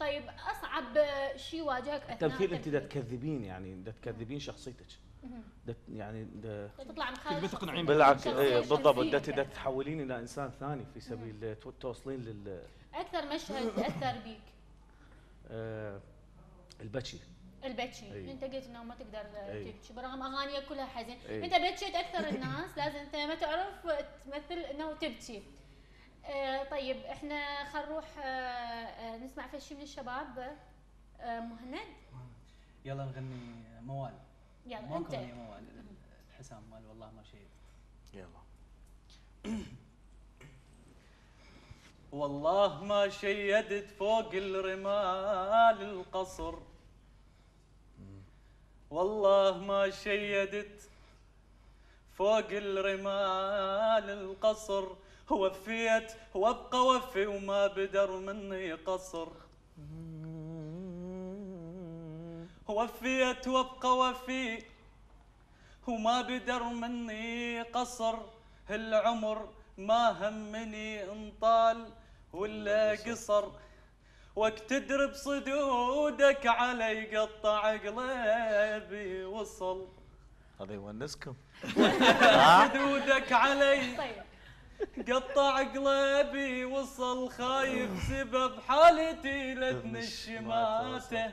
طيب أصعب شيء واجهك أثناء التمثيل أنت دا؟ تكذبين يعني دا تكذبين شخصيتك دا يعني دا تطلع من خارج. تقنعين بالعكس إيه بالضبط شخصية دا تحولين إلى إنسان ثاني في سبيل تو- توصلين لل أكثر مشهد اثر بيك آه، البكي البكي أي. أنت قلت إنه ما تقدر أي. تبكي برغم أغانيك كلها حزين أي. انت بكيت أكثر الناس لازم أنت ما تعرف تمثل إنه تبكي طيب إحنا خلينا نروح آه آه نسمع في شيء من الشباب. آه مهند؟ يلا نغني موال. يلا ماكو أنت. موال الحسام مال والله ما شيء يلا. والله ما شيدت فوق الرمال القصر. والله ما شيدت فوق الرمال القصر. وفيت وابقى وفي وما بدر مني قصر. وفيت وابقى وفي وما بدر مني قصر. العمر ما همني انطال ولا قصر. وقت تدرب صدودك علي قطع قلبي وصل. هذا يونسكم. صدودك علي طيب. قطع قلبي وصل خايف سبب حالتي لدن الشماتة.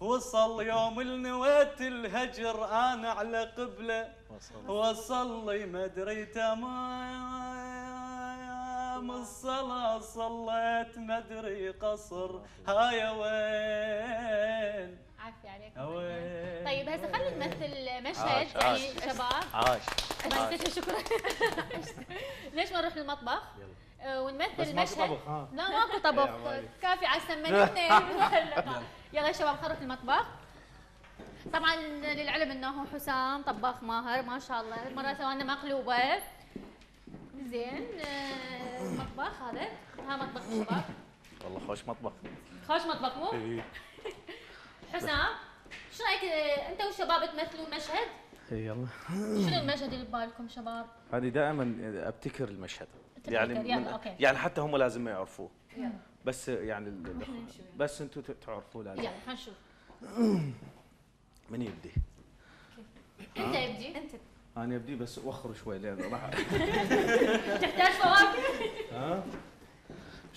وصل يوم النويت الهجر أنا على قبلة. وصل. لي ما ادري تمام. الصلاة صليت ما ادري قصر. هاي وين؟ عافية عليك وين؟ طيب هسه خلينا نمثل عاش، مشهد عاش. يعني شباب عاش بس شكرا. ليش ما نروح للمطبخ؟ آه، ونمثل بس ماكو مشهد طبخ، ها؟ لا ماكو طبخ. كافي على السمنتين يلا يا شباب خلينا نروح المطبخ طبعا للعلم إنه حسام طباخ ماهر ما شاء الله. المره سوينا مقلوبة. زين آه، المطبخ هذا. ها مطبخ الشباب والله خوش مطبخ. خوش مطبخ مو؟ اي حسام شو رأيك آه، أنت والشباب تمثلون مشهد؟ يلا. شنو المشهد اللي ببالكم شباب؟ هذه دائما أبتكر المشهد. يعني يلا، من أوكي. يعني حتى هم لازم ما يعرفوه. يلا. بس يعني بس أنتم تعرفوه لازم. يلا خلينا نشوف. من يبدي؟ أنت يبدي؟ أنت. أنا يبدي بس وخر شوي لين راح تحتاج فواكه؟ ها؟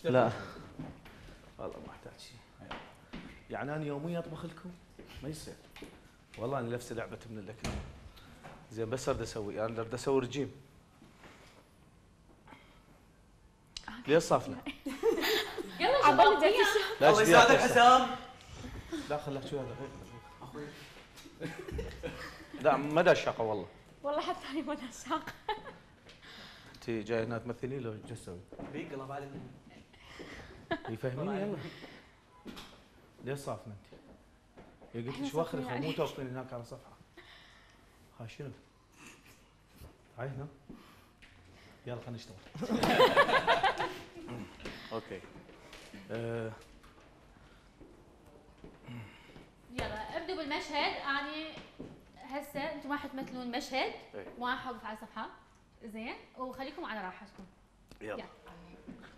لا. والله ما أحتاج شيء. يعني أنا يوميا أطبخ لكم؟ ما يصير. والله أنا نفسي لعبة من الأكل. زين بس اريد أسوي أنا اريد أسوي رجيم. ليش صافنه؟ يلا عبالي شباب لا الله تحسن؟ حسام. لا خليك شوي هذا غير لا ما داش شقه والله. والله حتى أنا ما الشاق انت جاي هنا تمثلين لو شو أسوي؟ بيقلب على يفهمني؟ يلا. ليش صافنه أنت؟ هي قلت لك واخر صافنين مو. توقفين هناك على صفحة. ها شنو؟ هاي هنا يلا خلينا نشتغل. أوكي. آه، يلا ابدوا بالمشهد. اني هسه أنتم ما حتمثلون مشهد. إيه. ما حوقف على صفحه زين. وخليكم على راحتكم. يلا. يلا.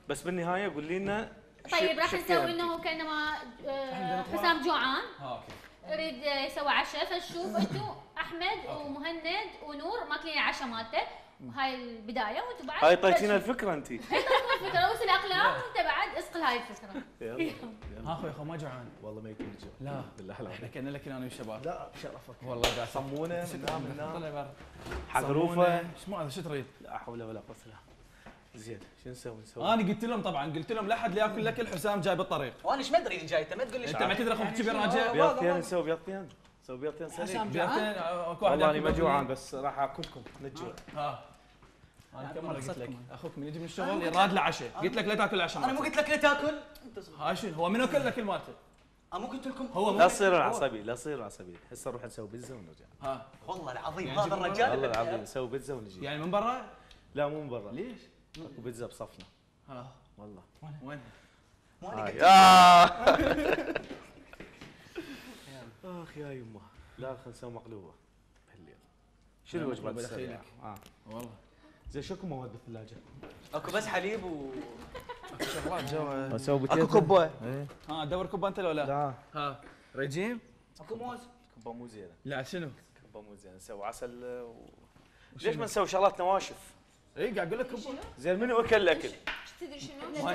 بس بالنهاية قول لنا طيب راح نسوي إنه كانما آه،. حسام جوعان. ها أوكي. يريد يسوي عشاء. فنشوف أنتم أحمد ومهند ونور ماكلين العشاء مالته وهاي البداية وأنتم بعد هاي طيتينا. الفكرة انت الفكرة. وصل الأقلام؟ وانت بعد اسقل هاي الفكرة. يلا ها. أخوي اخو ما جوعان. والله ما يكون جوع. لا. بالله إحنا العظيم كنا لك أنا والشباب لا شرفك والله قاعد صمونة نام نام. طلع برا. حقروفه إيش ما شو تريد؟ لا حول ولا قوة إلا بالله. زين شو نسوي؟ نسوي. أنا قلت لهم طبعا قلت لهم لا أحد لا يأكل لك الحسام جاي بالطريق. وأنا إيش ما أدري إن جايته ما تقول لي أنت. معتذر أخوك كبير راجع؟ بيضتين نسوي بيضتين. نسوي بيضتين سليم حسام بيضتين اكو واحد والله ما جوعان. بس راح أكلكم. من الجوع ها أنا كم مره قلت لك. أخوك من يجي من الشغل يراد له عشاء قلت لك لا تاكل العشاء أنا مو. قلت لك لا تاكل. أنت صغير. هاي شنو؟ هو من أكل الاكل مالته أنا مو قلت لكم. هو لا تصيرون هو- عصبي لا تصيرون عصبي هسه نروح نسوي بيتزا ونرجع. ها. والله العظيم يعني هذا الرجال والله العظيم نسوي بيتزا ونجي. يعني من برا؟ لا مو من برا. ليش؟ أكو بيتزا بصفنا. ها. والله. وين؟ مو أنا هاي قلت- آه. اخ يا يمه لا خلينا نسوي مقلوبة بهالليل شنو الوجبات السريعة؟ آه. والله زين شكو مواد بالثلاجه؟ أكو بس حليب و شغلات جوا أسوي أكو كبه إيه ها دور كبه أنت لو لا؟ لا ها رجيم؟ أكو موز كبه مو زينه لا شنو؟ كبه مو زينه نسوي عسل و... ليش ما نسوي شغلات نواشف؟ اي قاعد أقول لك زين منو أكل الأكل؟ تدري شنو؟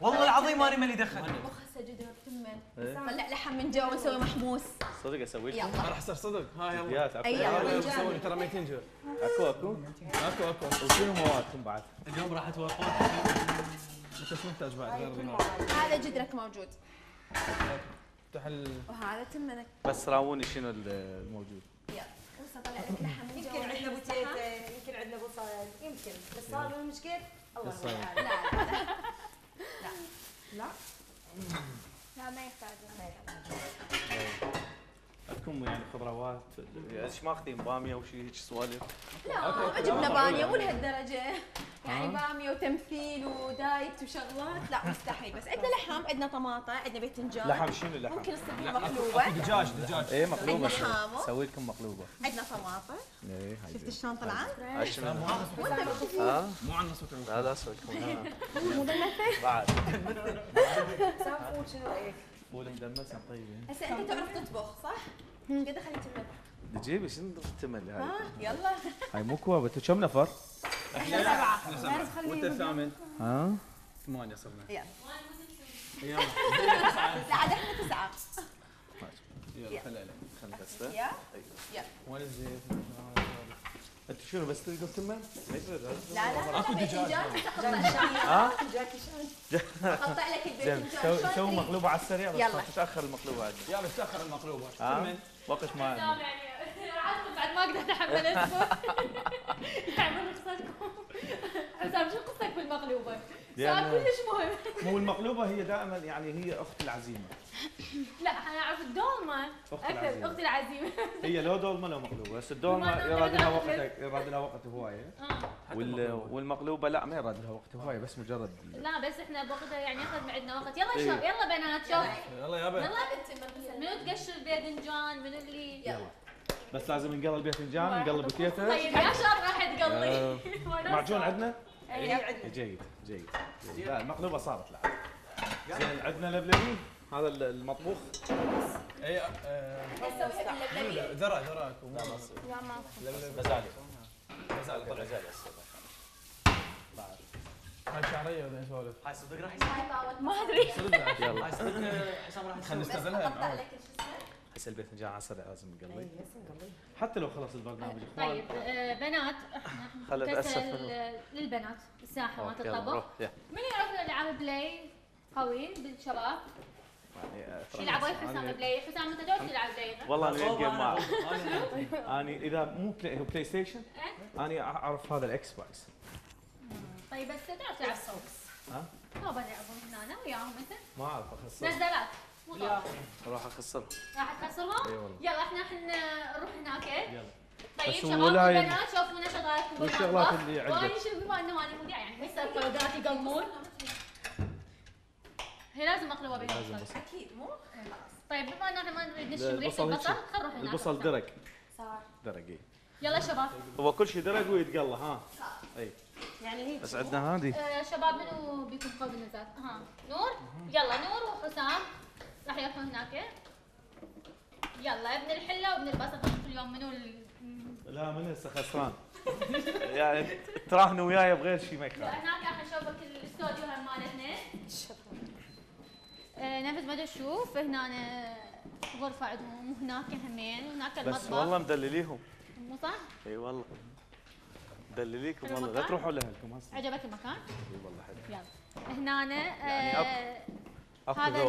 والله العظيم ماني مالي دخل. مخسه جدر تمه. طلع لحم من جوا ونسوي محموس. صدق أسوي يلا. ما راح يصير صدق. ها يلا. فيديوهات أكو. أي يلا ترى ميتين جو أكو أكو. أكو أكو. وشنو موادكم بعد؟ اليوم راح توقفون أنت إيش محتاج بعد؟ غير النار؟ هذا جدرك موجود. افتح ال وهذا تمنك. بس راوني شنو الموجود. يلا. وسط طلع لك لحم من جوا يمكن عندنا ابو تيتن يمكن عندنا ابو يمكن بس صار من المشكل الله. العالم. لا. لا. لا. لا ما يحتاج. عندكم يعني خضروات؟ إيش ماخذين بامية وشي هيك سوالف. لا ما جبنا بامية مو لهالدرجة. يعني بامية وتمثيل ودايت وشغلات. لا مستحيل. بس عندنا لحم عندنا طماطة عندنا باذنجان لحم شنو اللحم؟ ممكن تصير مقلوبه دجاج دجاج. إيه مقلوبه عندنا حامض. أسوي لكم مقلوبه عندنا طماطة. إيه هاي شفت شلون طلعت؟ ها؟ مو عندنا صوت لا لا أسوي لكم ها. مو بعد. سام فول شنو رايك؟ فول مدمس طيب هسه أنت تعرف تطبخ صح؟ قد خليت تمر؟ تجيبي شنو تمل هاي. ها يلا. هاي مو كوابه أنتوا كم نفر؟ إحنا سبعة. إحنا سبعه وانت الثامن؟ ها؟ ثمانيه صرنا يلا. يلا. لا عاد إحنا تسعه يلا. خلي عليك خلنا بس يا وين الزيت؟ شنو بس؟ ما يصير لا لا لا دجاج. باذنجان ها؟ اقطع لك الباذنجان سوي تريد؟ مقلوبة على السريع بس يلا. تتأخر المقلوبة عندي يلا تاخر المقلوبة ها؟ ثمن وقت ما يعني ما أقدر أتحمل يعني من قصتكم. حسام شو قصتك بالمقلوبة؟ سؤال لأن- كلش مهم. مو المقلوبة هي دائما يعني هي أخت العزيمة. لا أنا أعرف الدولمة. أخت أكثر العزيمة. أختي العزيمة. هي لو دولمة لو مقلوبة. بس الدولمة يراد لها وقت يراد لها وقت هواية. آه. وال والمقلوبة لا ما يراد لها وقت هواية بس مجرد لا بس إحنا بوقتها يعني ياخذ عندنا وقت. يلا شوف يلا بنات شوف يلا يابا يلا. منو تقشر الباذنجان منو اللي يلا. بس لازم نقلب باذنجان نقلب بكيته طيب يا شر راح تقلي معجون عندنا؟ اي عندنا جيد جيد. جيد. لا المقلوبة صارت لا زين عندنا لبلبي. هذا ال- المطبوخ. اي آه، ذرع ذرع أكو. مو لا ما غزالي. غزاله طلع غزالي هاي شعرية ولا سوالف هاي صدق راح يصير. ما أدري. صدق يلا. هاي صدق حسام راح خلينا يسوي نستغلها هسه الباذنجان على السريع لازم نقلي نقلي. حتى لو خلص البرنامج إخوان. طيب آه، بنات إحنا كسل للبنات. الساحة مالت الطبخ من يعرف يلعب بلاي قوي بالشباب؟ يعني، آه، يلعبوا أنا- حسام بلاي. حسام أنت دوش تلعب بلاي والله أنا جيم أنا- أنا إذا مو بلاي, هو بلاي ستيشن أنا أعرف هذا الإكس بوكس طيب بس تعرف تلعب سوكس. ها؟ ما بلعبهم هنا أنا وياهم أنت؟ ما أعرف نزلات أروح اخسرهم راح تخسرهم؟ اي والله. يلا إحنا إحنا نروح هناك يلا. طيب شباب وبنات شوفونا شغلاتكم والشغلات. اللي عندك. وأنا شوف بما إنه أنا مذيعه يعني هسه الفرقات يقلمون هي لازم مقلوبه لازم بالبصل بصل. أكيد مو؟ طيب بما ان إحنا ما نريد نشم ريحة البصل خل نروح هناك. البصل. درق. صار. درق اي يلا شباب. هو كل شيء درق ويتقلى ها؟ اي يعني هيك بس عندنا هذه. آه شباب منو بيكون قوي بالنزات؟ ها نور؟ يلا نور وحسام. راح يروحون هناك. يلا ابن الحلة وابن البصل كل يوم منو ال- لا من هسه خسران يعني تراهنوا وياي بغير شيء ما يخالف هناك راح اشوفك الاستوديو هم مالتنا آه، نفس ما تشوف هنا غرفة عندهم وهناك همين وهناك بس المطبخ. والله مدلليهم. مو صح؟ إي والله. مدلليكم حلو والله. لا المكان؟ تروحوا لأهلكم هسه. عجبك المكان؟ إي والله حلو. يلا. هنا يعني آه هذا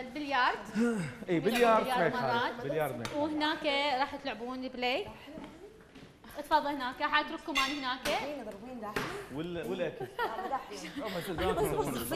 البليارد. اي بليارد بليارد مرات. وهناك راح تلعبون بلاي تفضل هناك. حاترككم انا هناك. ضربين ضربين؟ داحين وال- والأكل.